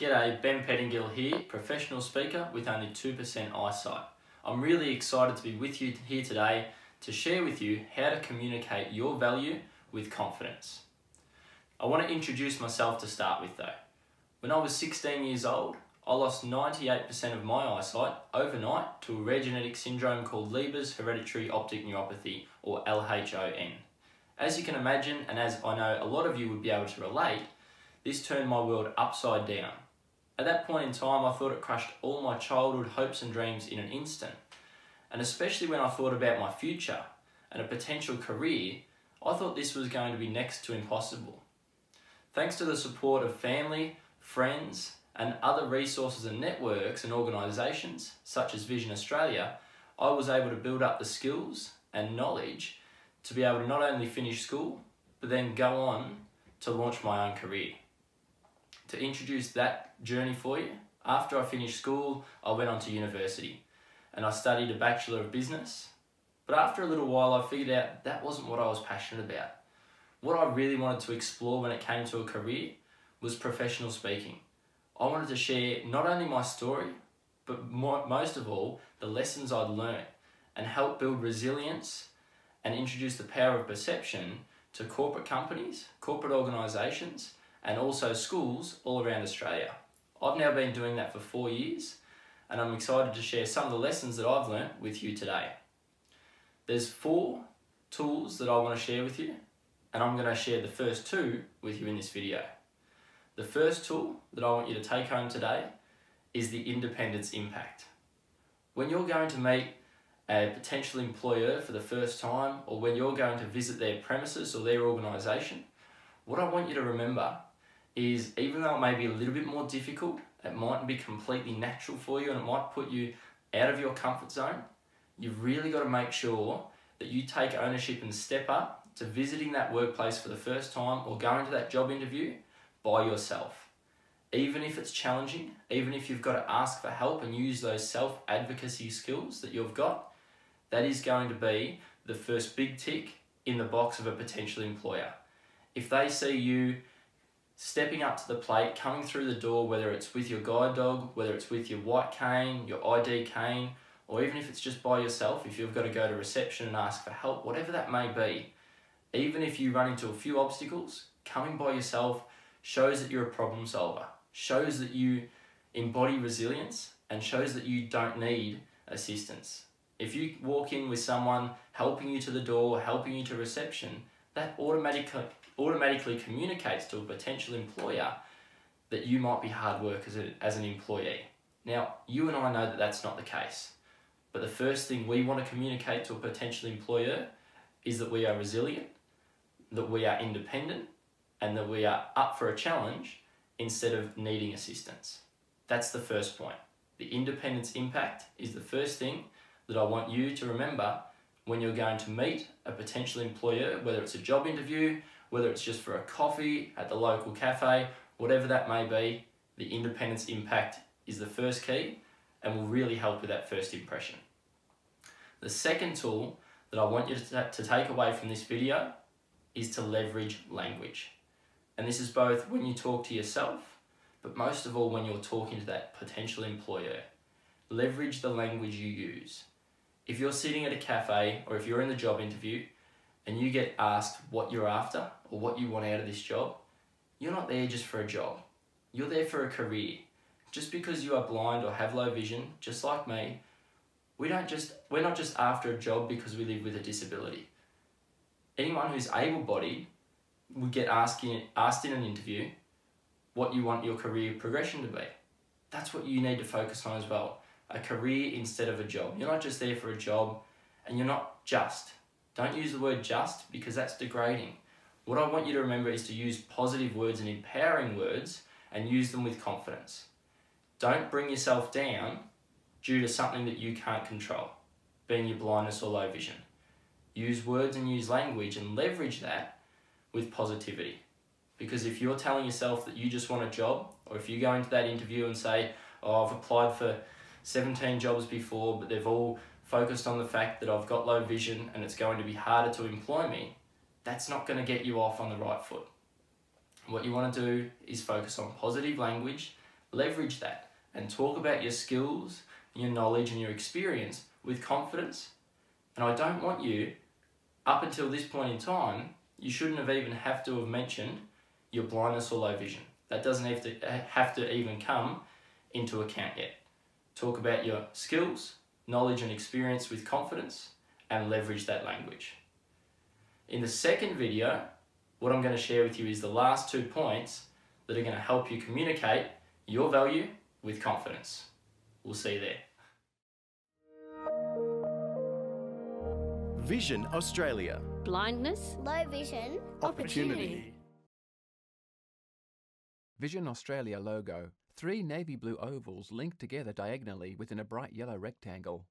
G'day, Ben Pettingill here, professional speaker with only 2% eyesight. I'm really excited to be with you here today to share with you how to communicate your value with confidence. I want to introduce myself to start with though. When I was 16 years old, I lost 98% of my eyesight overnight to a rare genetic syndrome called Leber's hereditary optic neuropathy or LHON. As you can imagine, and as I know a lot of you would be able to relate, this turned my world upside down. At that point in time, I thought it crushed all my childhood hopes and dreams in an instant. And especially when I thought about my future and a potential career, I thought this was going to be next to impossible. Thanks to the support of family, friends, and other resources and networks and organisations, such as Vision Australia, I was able to build up the skills and knowledge to be able to not only finish school, but then go on to launch my own career to introduce that journey for you, after I finished school, I went on to university and I studied a Bachelor of Business. But after a little while, I figured out that wasn't what I was passionate about. What I really wanted to explore when it came to a career was professional speaking. I wanted to share not only my story, but more, most of all, the lessons I'd learned and help build resilience and introduce the power of perception to corporate companies, corporate organisations, and also schools all around Australia. I've now been doing that for four years and I'm excited to share some of the lessons that I've learnt with you today. There's four tools that I want to share with you and I'm going to share the first two with you in this video. The first tool that I want you to take home today is the independence impact. When you're going to meet a potential employer for the first time or when you're going to visit their premises or their organisation, what I want you to remember is even though it may be a little bit more difficult, it mightn't be completely natural for you and it might put you out of your comfort zone, you've really got to make sure that you take ownership and step up to visiting that workplace for the first time or going to that job interview by yourself. Even if it's challenging, even if you've got to ask for help and use those self advocacy skills that you've got, that is going to be the first big tick in the box of a potential employer. If they see you stepping up to the plate, coming through the door, whether it's with your guide dog, whether it's with your white cane, your ID cane, or even if it's just by yourself, if you've got to go to reception and ask for help, whatever that may be, even if you run into a few obstacles, coming by yourself shows that you're a problem solver, shows that you embody resilience, and shows that you don't need assistance. If you walk in with someone helping you to the door, helping you to reception, that automatically automatically communicates to a potential employer that you might be hard work as, a, as an employee. Now, you and I know that that's not the case. But the first thing we want to communicate to a potential employer is that we are resilient, that we are independent, and that we are up for a challenge instead of needing assistance. That's the first point. The independence impact is the first thing that I want you to remember when you're going to meet a potential employer, whether it's a job interview, whether it's just for a coffee at the local cafe, whatever that may be, the independence impact is the first key and will really help with that first impression. The second tool that I want you to, take away from this video is to leverage language. And this is both when you talk to yourself, but most of all when you're talking to that potential employer. Leverage the language you use. If you're sitting at a cafe or if you're in the job interview and you get asked what you're after or what you want out of this job, you're not there just for a job. You're there for a career. Just because you are blind or have low vision, just like me, we don't just we're not just after a job because we live with a disability. Anyone who's able-bodied would get asked in, asked in an interview what you want your career progression to be. That's what you need to focus on as well. A career instead of a job. You're not just there for a job and you're not just. Don't use the word just because that's degrading. What I want you to remember is to use positive words and empowering words and use them with confidence. Don't bring yourself down due to something that you can't control, being your blindness or low vision. Use words and use language and leverage that with positivity. Because if you're telling yourself that you just want a job, or if you go into that interview and say, oh, I've applied for 17 jobs before, but they've all focused on the fact that I've got low vision and it's going to be harder to employ me, that's not going to get you off on the right foot. What you want to do is focus on positive language, Leverage that and talk about your skills, your knowledge, and your experience with confidence. And I don't want you, up until this point in time, you shouldn't have even have to have mentioned your blindness or low vision. That doesn't have to have to even come into account yet. Talk about your skills, knowledge and experience with confidence and leverage that language. In the second video, what I'm going to share with you is the last two points that are going to help you communicate your value with confidence. We'll see you there. Vision Australia. Blindness, low vision, opportunity. Vision Australia logo. Three navy blue ovals linked together diagonally within a bright yellow rectangle.